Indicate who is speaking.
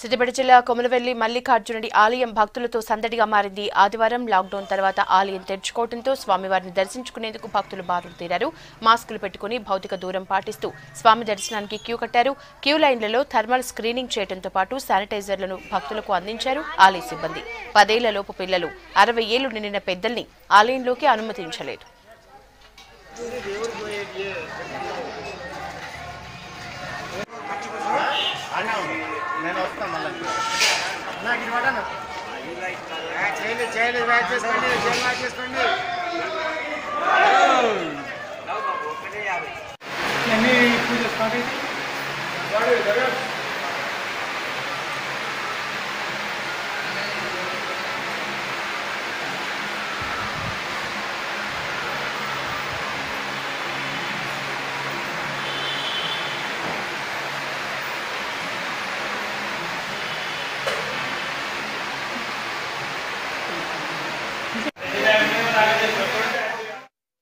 Speaker 1: సిద్దిపేట జిల్లా కొమరవెల్లి మల్లికార్జునుడి ఆలయం భక్తులతో సందడిగా మారింది. ఆదివారం లాక్డౌన్ తర్వాత ఆలయం తెరుచుకోవడంతో స్వామివారిని దర్శించుకునేందుకు భక్తులు బారులు తీరారు. మాస్కులు పెట్టుకుని భౌతిక దూరం పాటిస్తూ స్వామి దర్శనానికి క్యూ కట్టారు. క్యూ లైన్లలో థర్మల్ స్క్రీనింగ్ చేయడంతో పాటు శానిటైజర్లను భక్తులకు అందించారు ఆలయ సిబ్బంది. పదేళ్ళలోపు పిల్లలు అరవై ఏళ్ళు నిండిన పెద్దల్ని ఆలయంలోకి అనుమతించలేదు.
Speaker 2: నేను వస్తాను మళ్ళీ. నాకు ఇది పడను? చేయలేదు చేయలేదు బ్యాక్ చేసుకోండి చేయాలి బ్యాక్ చేసుకోండి. అన్నీ పూజ